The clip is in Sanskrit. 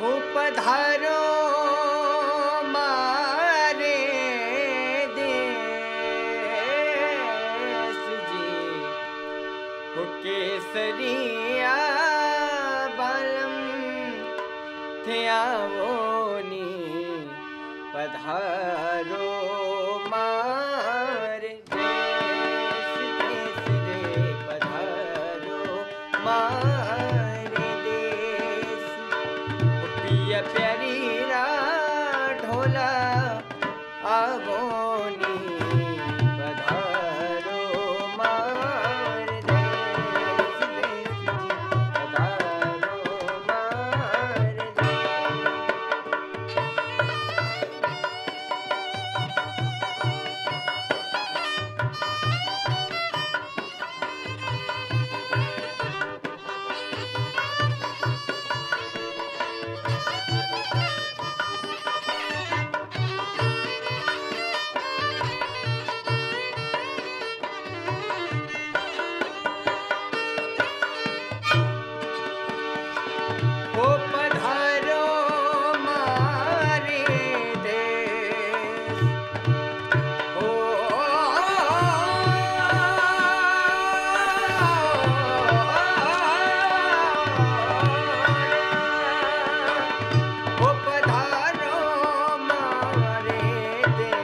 पधारो मारे देश जी हो केसरिया बलम थे आवोनी पधारो मारे देश देश रे पधारो मारे पिया प्यारी ढोला आवोनी पधारो मार देश देश पधारो दे